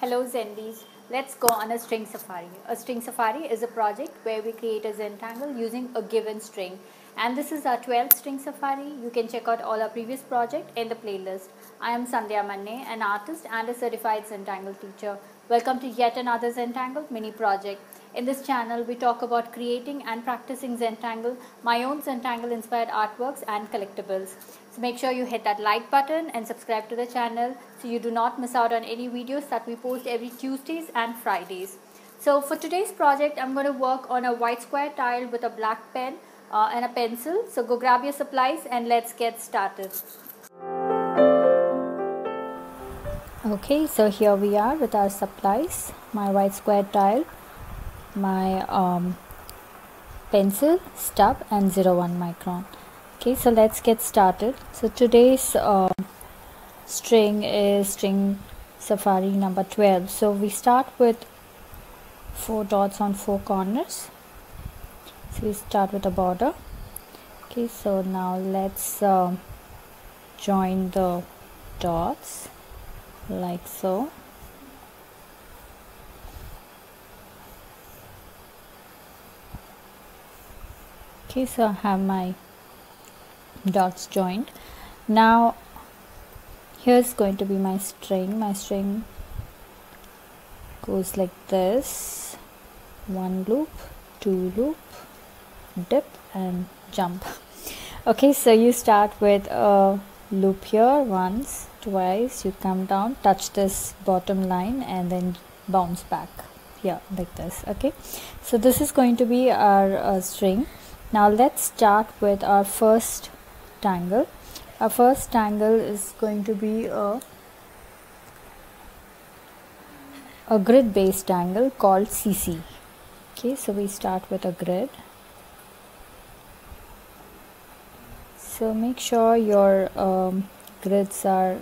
Hello Zenbeez. Let's go on a string safari. A string safari is a project where we create a Zentangle using a given string. And this is our 12th string safari. You can check out all our previous project in the playlist. I am Sandhya Manne, an artist and a certified Zentangle teacher. Welcome to yet another Zentangle mini project. In this channel, we talk about creating and practicing Zentangle, my own Zentangle inspired artworks and collectibles. So make sure you hit that like button and subscribe to the channel so you do not miss out on any videos that we post every Tuesdays and Fridays. So for today's project, I'm going to work on a white square tile with a black pen uh, and a pencil. So go grab your supplies and let's get started. Okay, so here we are with our supplies, my white square tile, my um, pencil, stub and 01 micron. Okay, so let's get started. So today's uh, string is string safari number 12. So we start with four dots on four corners. So we start with a border. Okay, so now let's uh, join the dots like so okay so I have my dots joined. Now here's going to be my string. My string goes like this. One loop two loop dip and jump. Okay so you start with a loop here once twice. You come down touch this bottom line and then bounce back here like this. Okay so this is going to be our uh, string now let's start with our first tangle. Our first tangle is going to be a a grid based tangle called CC okay so we start with a grid. So make sure your um, grids are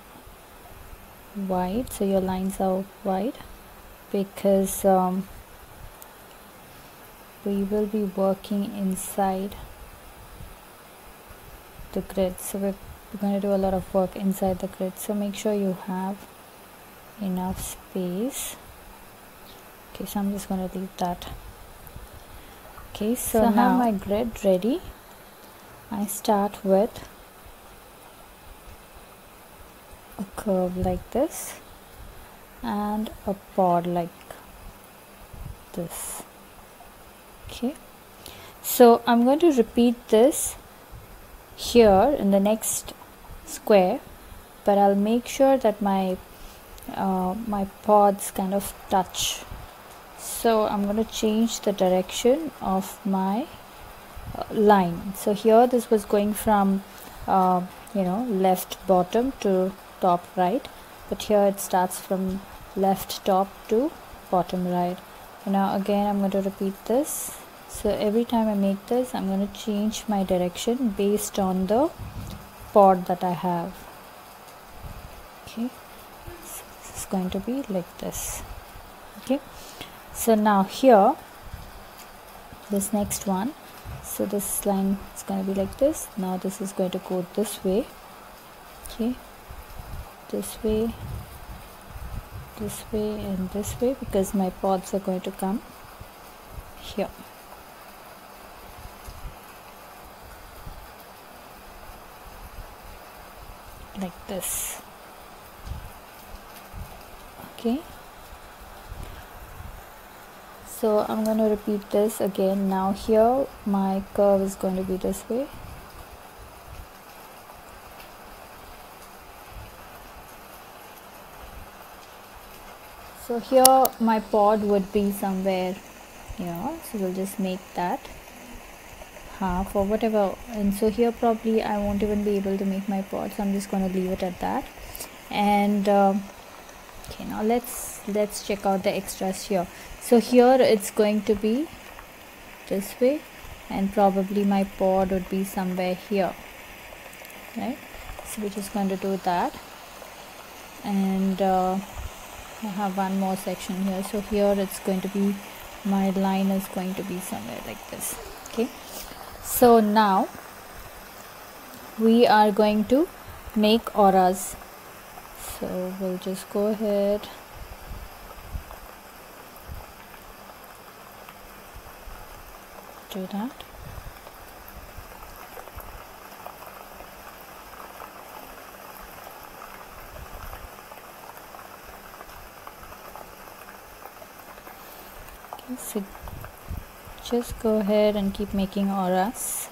wide so your lines are wide because um, we will be working inside the grid. So we're, going to do a lot of work inside the grid. So make sure you have enough space. Okay so I'm just going to leave that. Okay so, so now. my grid ready. I start with a curve like this and a pod like this okay. So I'm going to repeat this here in the next square but I'll make sure that my uh, my pods kind of touch. So I'm going to change the direction of my uh, line. So here this was going from uh, you know left bottom to top right but here it starts from left top to bottom right. Now again I'm going to repeat this so every time I make this I'm going to change my direction based on the pod that I have. Okay. So this is going to be like this. Okay. So now here this next one. So this line is going to be like this. Now this is going to go this way. Okay. This way this way and this way because my pods are going to come here like this. Okay. So I'm going to repeat this again now here. My curve is going to be this way. So here my pod would be somewhere here so we'll just make that half or whatever. And so here probably I won't even be able to make my pod so I'm just going to leave it at that. And uh, okay now let's let's check out the extras here. So here it's going to be this way and probably my pod would be somewhere here right? So we're just going to do that. And uh, I have one more section here. So here it's going to be my line is going to be somewhere like this okay so now we are going to make auras. So we'll just go ahead. Do that. Okay, so just go ahead and keep making auras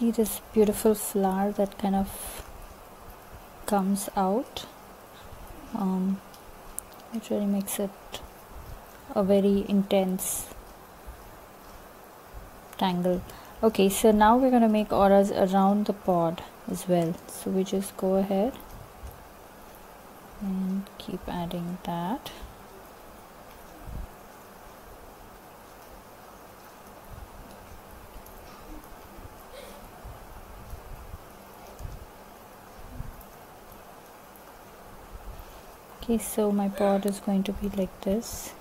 see this beautiful flower that kind of comes out. Um, it really makes it a very intense tangle. Okay so now we're going to make auras around the pod as well. So we just go ahead and keep adding that okay so my pod is going to be like this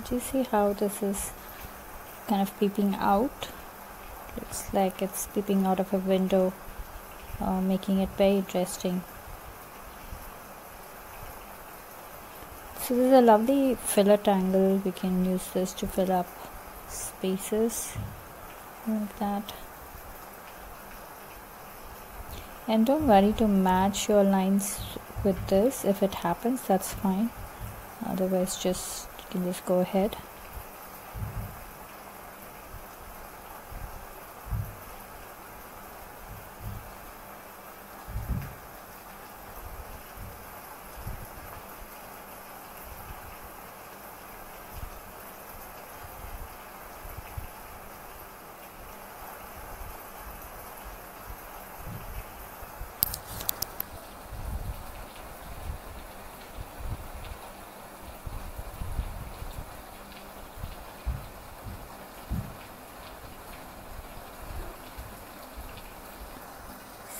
do you see how this is kind of peeping out? Looks like it's peeping out of a window uh, making it very interesting. So this is a lovely filler tangle. We can use this to fill up spaces like that. And don't worry to match your lines with this. If it happens that's fine. Otherwise just can just go ahead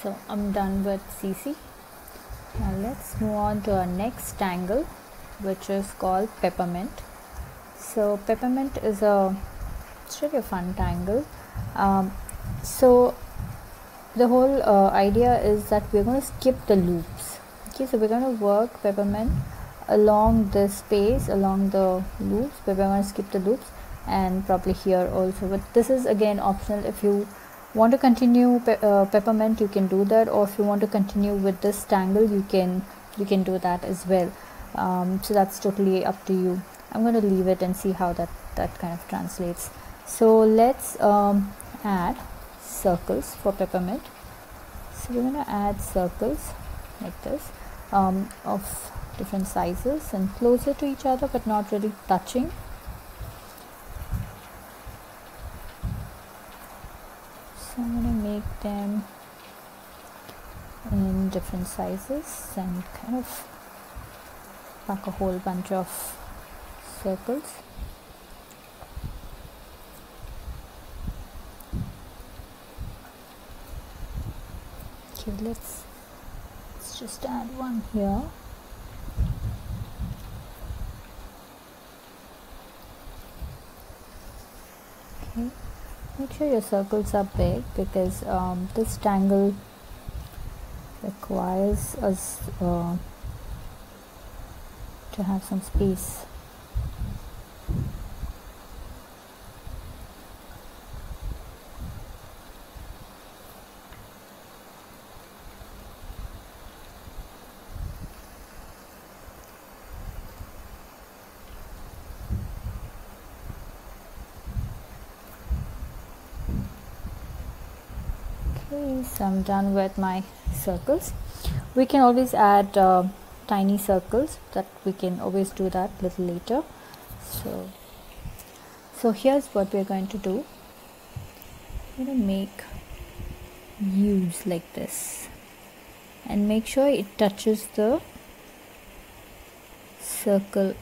so I'm done with CC now let's move on to our next tangle which is called papermint. So papermint is a it's really a fun tangle. Um, so the whole uh, idea is that we're going to skip the loops. Okay so we're going to work papermint along the space along the loops but we're going to skip the loops and probably here also. But this is again optional if you want to continue pe uh, papermint you can do that or if you want to continue with this tangle you can you can do that as well. Um, so that's totally up to you. I'm going to leave it and see how that that kind of translates. So let's um, add circles for papermint. So we're going to add circles like this um, of different sizes and closer to each other but not really touching so I'm going to make them in different sizes and kind of pack a whole bunch of circles. Okay let's let's just add one here. Sure your circles are big because um, this tangle requires us uh, to have some space okay so I'm done with my circles. We can always add uh, tiny circles that we can always do that little later. So so here's what we're going to do. I'm going to make U's like this. And make sure it touches the circle.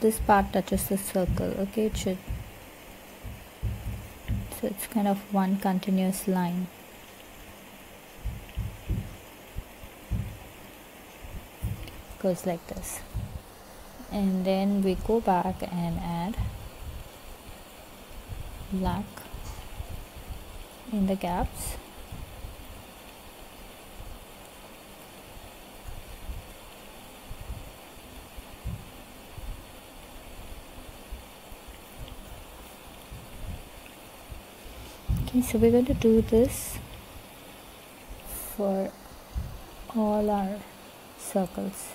This part touches the circle okay? It should it's kind of one continuous line. Goes like this. And then we go back and add black in the gaps okay so we're going to do this for all our circles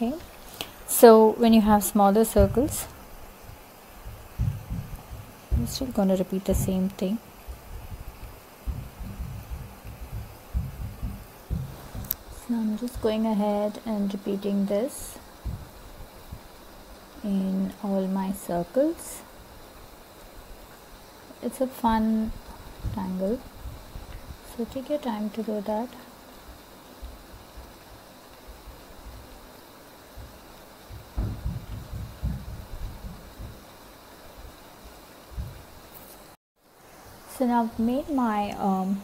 okay so when you have smaller circles I'm still going to repeat the same thing. So I'm just going ahead and repeating this in all my circles. It's a fun tangle so take your time to do that so now I've made my um,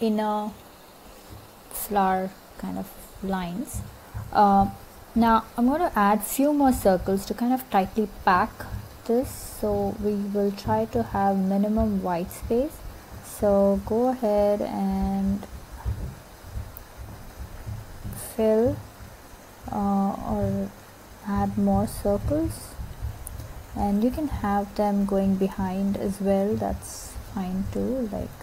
inner flower kind of lines. Uh, now I'm going to add few more circles to kind of tightly pack this. So we will try to have minimum white space. So go ahead and fill uh, or add more circles. And you can have them going behind as well. That's fine too like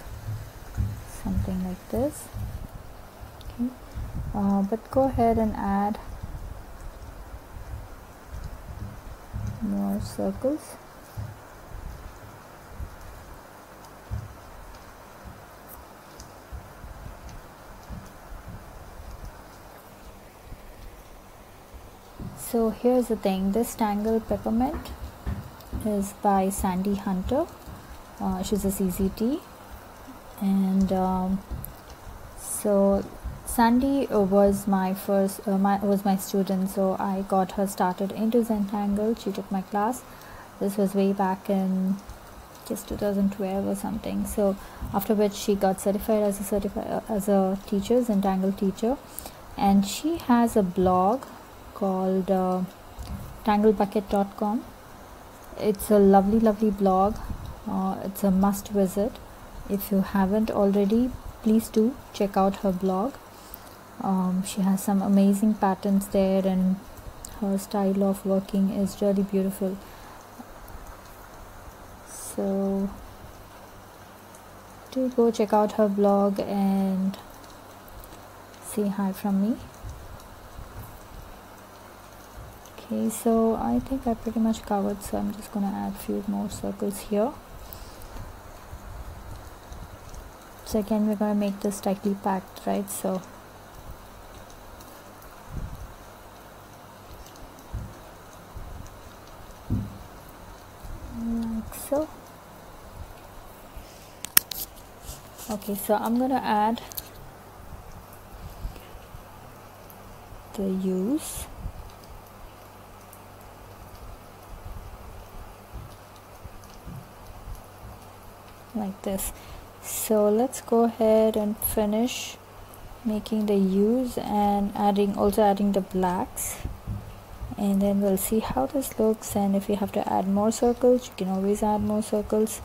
something like this. Okay. Uh, but go ahead and add more circles. So here's the thing. This tangle papermint is by Sandy Hunter uh, she's a CZT and um, so Sandy was my first uh, my was my student. So I got her started into Zentangle she took my class. This was way back in just 2012 or something. So after which she got certified as a certified uh, as a teacher Zentangle teacher. And she has a blog called uh, tanglebucket.com it's a lovely lovely blog uh, it's a must visit. If you haven't already please do check out her blog. Um, she has some amazing patterns there and her style of working is really beautiful. So do go check out her blog and say hi from me. Okay so I think I pretty much covered so I'm just gonna add few more circles here so again we're going to make this tightly packed right? So like so. Okay so I'm gonna add the use. Like this so let's go ahead and finish making the hues and adding also adding the blacks. And then we'll see how this looks. And if you have to add more circles you can always add more circles.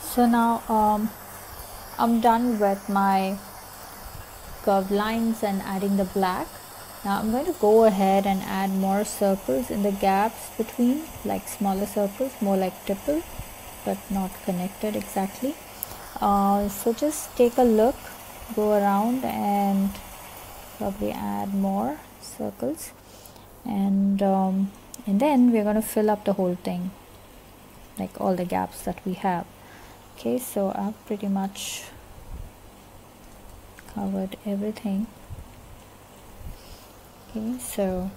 So now um, I'm done with my curved lines and adding the black now I'm going to go ahead and add more circles in the gaps between like smaller circles more like tipple but not connected exactly. Uh, so just take a look go around and probably add more circles. And um, and then we're going to fill up the whole thing like all the gaps that we have. Okay so I've pretty much covered everything okay so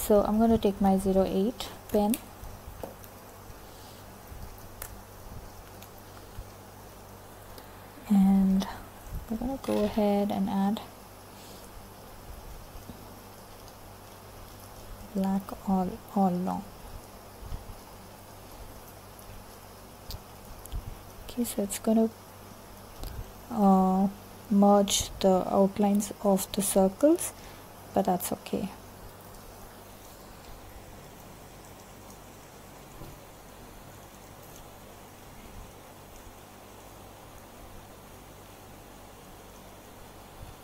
so I'm going to take my 08 pen. And we're going to go ahead and add black all all along. Okay so it's going to uh, merge the outlines of the circles but that's okay.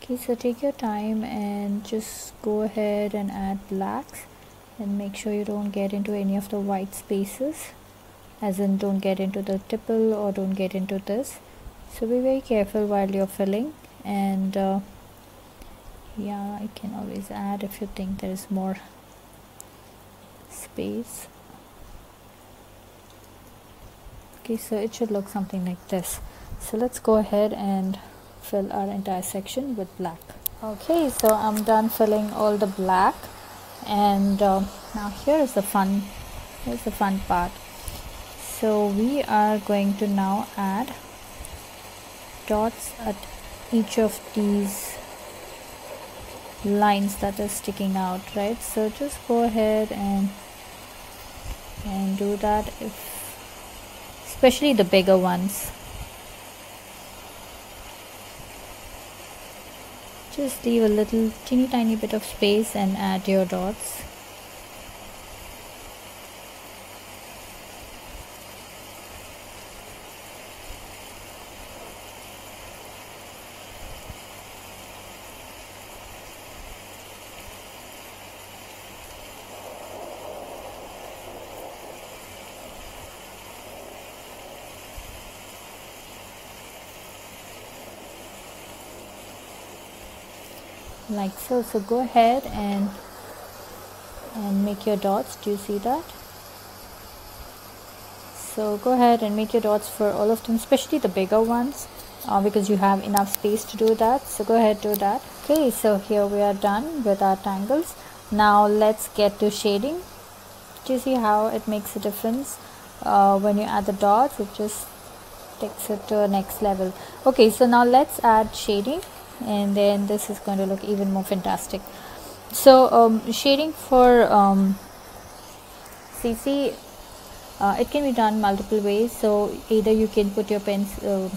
Okay so take your time and just go ahead and add blacks and make sure you don't get into any of the white spaces as in don't get into the tipple or don't get into this. So be very careful while you're filling and uh, yeah I can always add if you think there is more space. Okay so it should look something like this. So let's go ahead and fill our entire section with black. Okay so I'm done filling all the black. And uh, now here is the fun here's the fun part. So we are going to now add dots at each of these lines that are sticking out right? So just go ahead and and do that if especially the bigger ones. Just leave a little teeny tiny bit of space and add your dots like so so go ahead and and make your dots. Do you see that? So go ahead and make your dots for all of them especially the bigger ones uh, because you have enough space to do that. So go ahead do that. Okay so here we are done with our tangles. Now let's get to shading. Do you see how it makes a difference uh, when you add the dots? It just takes it to a next level. Okay so now let's add shading and then this is going to look even more fantastic. So um, shading for um, CC uh, it can be done multiple ways. So either you can put your pencil uh,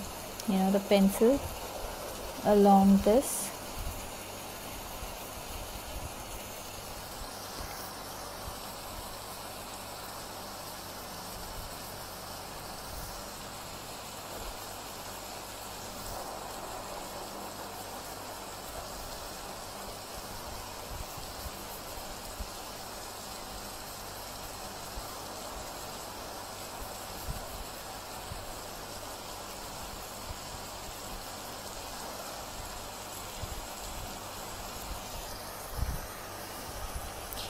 you know the pencil along this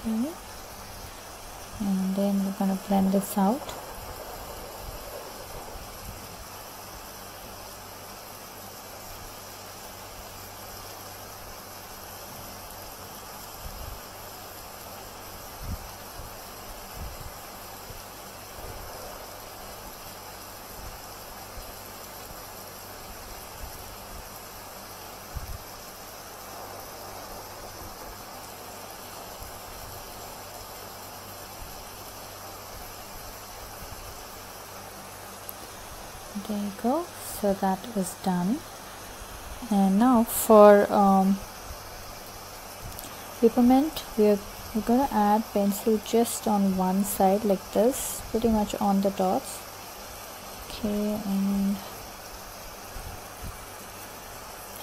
and then we're going to blend this out there you go so that is done. And now for um, papermint we are we're to add pencil just on one side like this pretty much on the dots. Okay and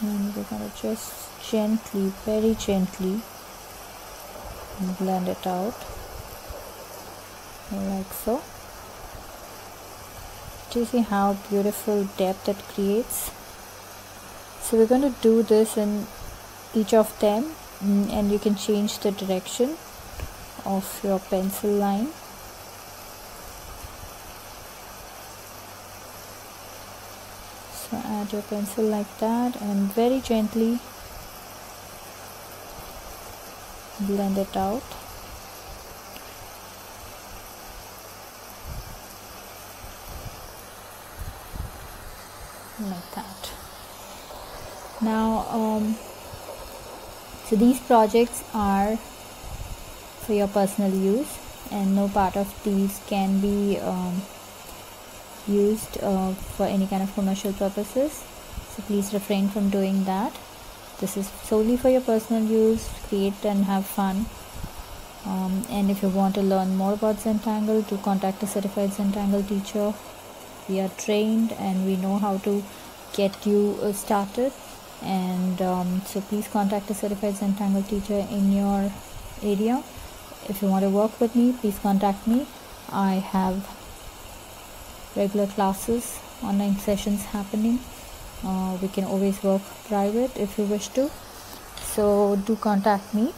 and we're to just gently very gently blend it out. Like so you see how beautiful depth it creates. So we're going to do this in each of them mm, and you can change the direction of your pencil line. So add your pencil like that and very gently blend it out like that. Now um, so these projects are for your personal use and no part of these can be um, used uh, for any kind of commercial purposes. So please refrain from doing that. This is solely for your personal use. Create and have fun. Um, and if you want to learn more about Zentangle do contact a certified Zentangle teacher we are trained and we know how to get you uh, started. And um, so please contact a certified Zentangle teacher in your area. If you want to work with me please contact me. I have regular classes online sessions happening. Uh, we can always work private if you wish to. So do contact me.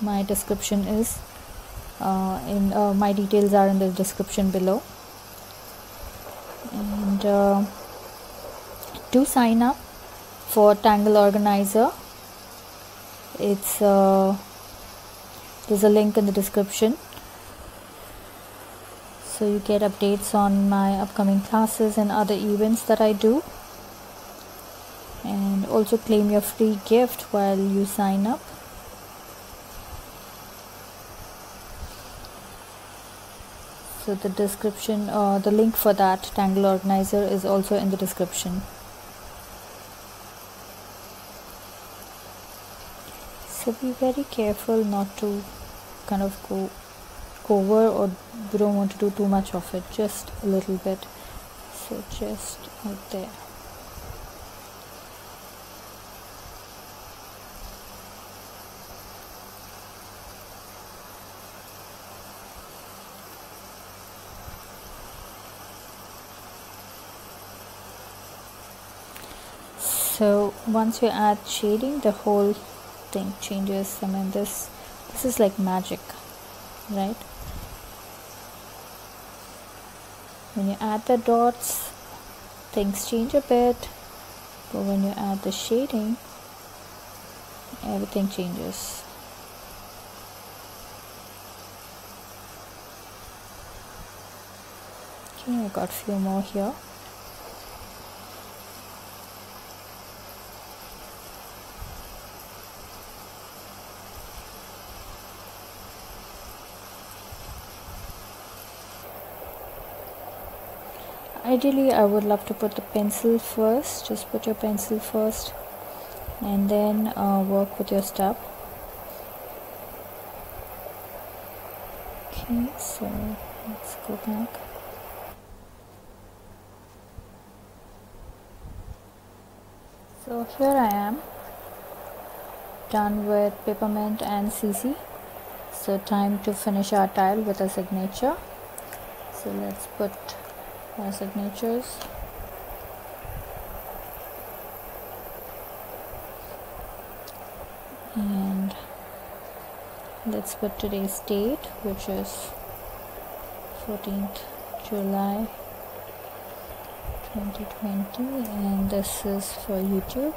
My description is uh, in uh, my details are in the description below and uh, do sign up for tangle organizer. It's uh, there's a link in the description. So you get updates on my upcoming classes and other events that I do. And also claim your free gift while you sign up so the description uh, the link for that tangle organizer is also in the description. So be very careful not to kind of go over or we don't want to do too much of it. Just a little bit. So just out there so once you add shading the whole thing changes. I mean this this is like magic right? When you add the dots things change a bit but when you add the shading everything changes. Okay I got a few more here ideally I would love to put the pencil first. Just put your pencil first and then uh, work with your stub okay so let's go back. So here I am done with papermint and CC so time to finish our tile with a signature. So let's put my signatures and let's put today's date which is 14th July 2020 and this is for YouTube.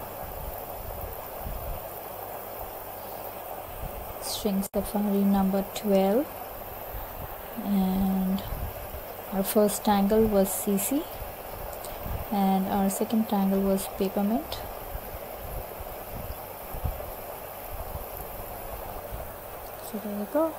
String safari number 12 and our first tangle was CC and our second tangle was papermint. So there you go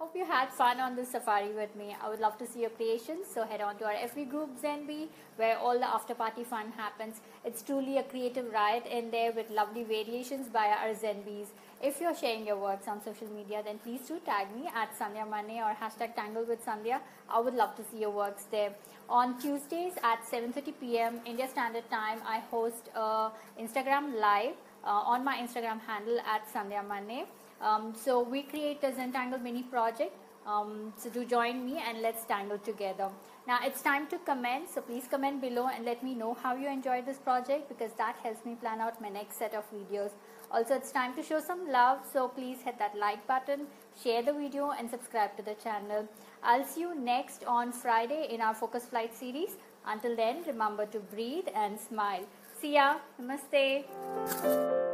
Hope you you had fun on this safari with me. I would love to see your creations. So head on to our FB group Zenbee where all the after party fun happens. It's truly a creative riot in there with lovely variations by our Zenbeez. If you're sharing your works on social media, then please do tag me at Sandhya Manne or hashtag Tangle with Sandhya. I would love to see your works there. On Tuesdays at 7:30 p.m. India Standard Time, I host a Instagram live uh, on my Instagram handle at Sandhya Manne. Um, so we create a Zentangle mini project. Um, so do join me and let's tangle together. Now it's time to comment. So please comment below and let me know how you enjoyed this project because that helps me plan out my next set of videos. Also it's time to show some love. So please hit that like button, share the video and subscribe to the channel. I'll see you next on Friday in our Focus Flight series. Until then, remember to breathe and smile. See ya. Namaste.